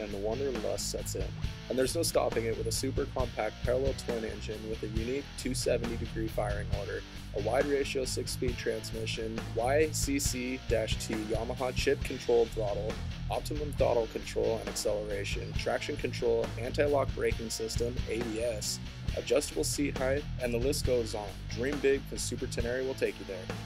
And the wanderlust sets in. And there's no stopping it with a super compact parallel twin engine with a unique 270 degree firing order, a wide ratio 6 speed transmission, YCC T Yamaha chip controlled throttle, optimum throttle control and acceleration, traction control, anti lock braking system, ABS, adjustable seat height, and the list goes on. Dream big because Super Tenere will take you there.